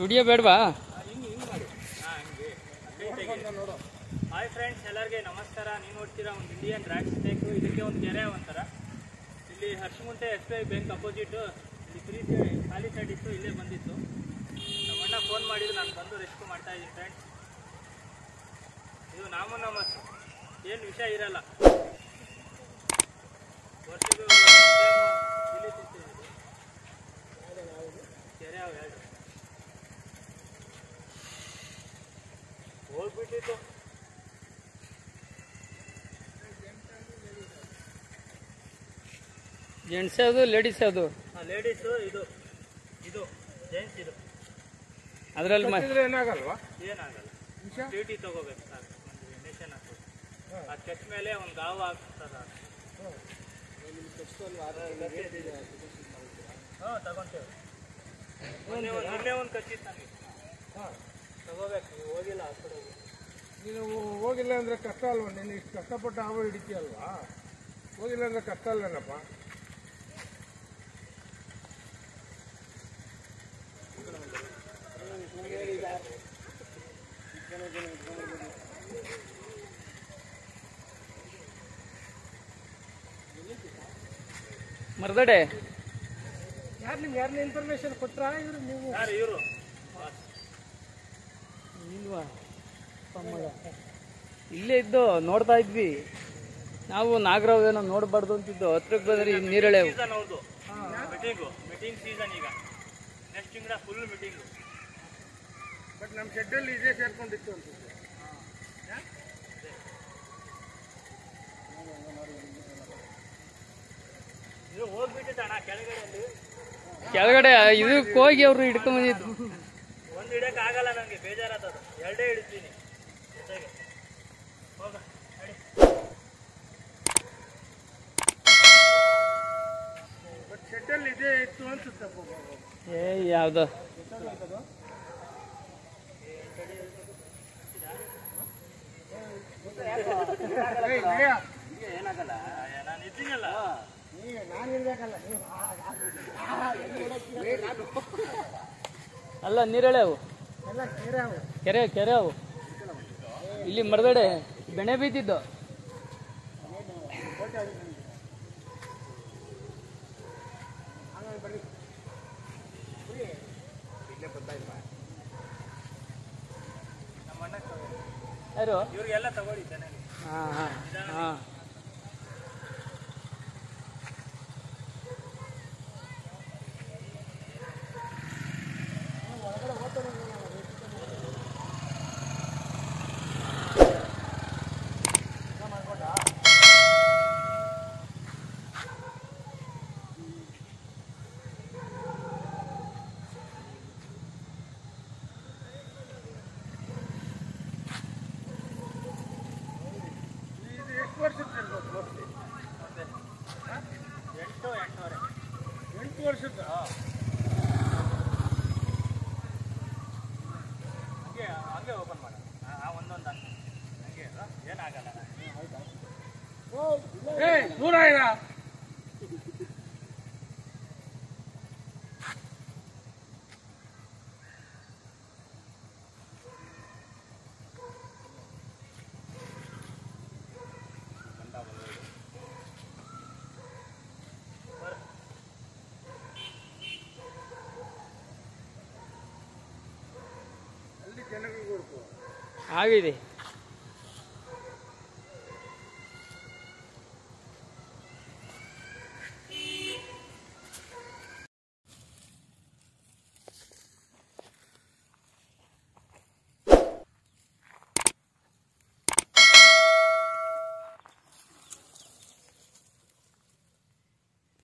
Video ಬೇಡವಾ hi friends ಎಲ್ಲರಿಗೆ ನಮಸ್ಕಾರ. ನೀವು ನೋಡ್ತೀರಾ ಒಂದು ಇಂಡಿಯನ್ ರ್ಯಾಕ್ ಸ್ಟೇಕು ಇದಕ್ಕೆ ಒಂದು ಗೆರೆ ಒಂಥರ. ಇಲ್ಲಿ ಹರ್ಷಮುಂಟೆ S B I bank opposite ಇಲ್ಲಿ ಫ್ರೀ ಖಾಲಿ ಸೈಡ್ ಇತ್ತು, ಇಲ್ಲೇ ಬಂದಿತ್ತು. ನಮ್ಮಣ್ಣ ಫೋನ್ ಮಾಡಿದ್ರು, ನಾನು ಬಂದು ರೆಸ್ಕ್ಯೂ ಮಾಡ್ತಾ ಇದ್ದೀನಿ ಫ್ರೆಂಡ್ಸ್ ಇದು ನಾವು ನಮ್ಮ ಏನು ವಿಷಯ ಇರಲ್ಲ ಒಂದು time ಇಲ್ಲಿ ತಿಂತೀವಿ ಇದು. ಕೆರೆ ಅವು ಎರಡು ಹೋಗ್ಬಿಟ್ಟಿತ್ತು ಜೆಂಟ್ಸ್ ಯಾವುದು ಲೇಡೀಸ್ ಯಾವುದು? ಲೇಡೀಸು ಇದು ಇದು ಜೆಂಟ್ಸ್ ಇದು. ಅದರಲ್ಲಿ ಏನಾಗಲ್ವಾ? ಏನಾಗಲ್ಲ. ಟಿ ತಗೋಬೇಕು ಸರ್. ಒಂದು ಹಾಕ್ಬೇಕು. ಅದು ಕೆಟ್ಟ ಮೇಲೆ ಒಂದು ಗಾವ ಆಗ್ತದ ಹಾಂ. ತಗೊಂತೇವೆ. ಮೊನ್ನೆ ಒಂದು ನಿನ್ನೆ ಒಂದು ಕಚ್ಚಿತ್ತು ನನಗೆ ತಗೋಬೇಕು ನೀವು ಹೋಗಿಲ್ಲ ಹಾಸ್ಪಿಟಲ್ಗೆ ನೀನು ಹೋಗಿಲ್ಲ ಅಂದರೆ ಕಷ್ಟ ಅಲ್ವ? ನೀನು ಇಷ್ಟು ಕಷ್ಟಪಟ್ಟು ಹಾವು ಹಿಡಿತೀಯಲ್ವಾ? ಹೋಗಿಲ್ಲ ಅಂದರೆ ಕಷ್ಟ ಅಲ್ವೇನಪ್ಪ? ಮರದಡೆ. ಯಾರು ನಿಮ್ಗೆ ಯಾರನ್ನ ಇನ್ಫಾರ್ಮೇಶನ್ ಕೊಟ್ರಾ ಇವರು ನೀವು? ಯಾರು ಇವರು? ಇಲ್ವಾ? ಇಲ್ಲೇ ಇದ್ದು ನೋಡ್ತಾ ಇದ್ವಿ. ನಾವು ನಾಗರಾವ್ ಏನೋ ನೋಡಬಾರ್ದು ಅಂತಿದ್ದು. ಹತ್ರಕ್ಕೆ ಬಂದ್ರೆ ಈ ನೀರಳೆ ಮೀಟಿಂಗು ಮೀಟಿಂಗ್ ಸೀಸನ್ ಈಗ. ನೆಕ್ಸ್ಟ್ ತಿಂಗಳ ಫುಲ್ ಮೀಟಿಂಗು ಬಟ್ ನಮ್ಮ ಶೆಡ್ಡಲ್ಲಿ ಇದೇ ಸೇರ್ಕೊಂಡಿತ್ತು ಅನ್ಸುತ್ತೆ. ಇದು ಹೋಗ್ಬಿಟ್ಟಿತ್ತು ಅಣ್ಣ ಕೆಳಗಡೆ ಕೆಳಗಡೆ ಇದಕ್ಕೆ ಹೋಗಿ ಅವರು ಹಿಡ್ಕೊಂಡ್ ಬಂದಿದ್ದು. ಒಂದು ಹಿಡಕ್ ಆಗಲ್ಲ ನನಗೆ ಬೇಜಾರಾದದು ಎರಡೇ ಹಿಡಿತೀನಿ. ಜೊತೆಗೆ ಹೋಗ ನಡಿ ಬಟ್ ಶೆಡ್ಡಲ್ಲಿ ಇದೇ ಇತ್ತು ಏ ಯಾವ್ದು. ನಾನು ಇದ್ದೀನಲ್ಲ ನಾನು ಇರ್ಬೇಕಲ್ಲ ಅಲ್ಲ ನೀರಳೆ ಅವು. ಕೆರೆ ಕೆರೆ ಅವು. ಇಲ್ಲಿ ಮರದಡೆ ಬೆಣೆ ಬೀತಿದ್ದು ಯಾರು? ಇವ್ರಿಗೆಲ್ಲ ತಗೊಳ್ಳಿ ಚೆನ್ನಾಗಿ. ಹಾ ಹಾ ಹಾ. ಹಂಗೆ ಓಪನ್ ಮಾಡ. ಒಂದೊಂದು ಹಂಗೆ? ಏನಾಗಲ್ಲ ಆಗಿದೆ.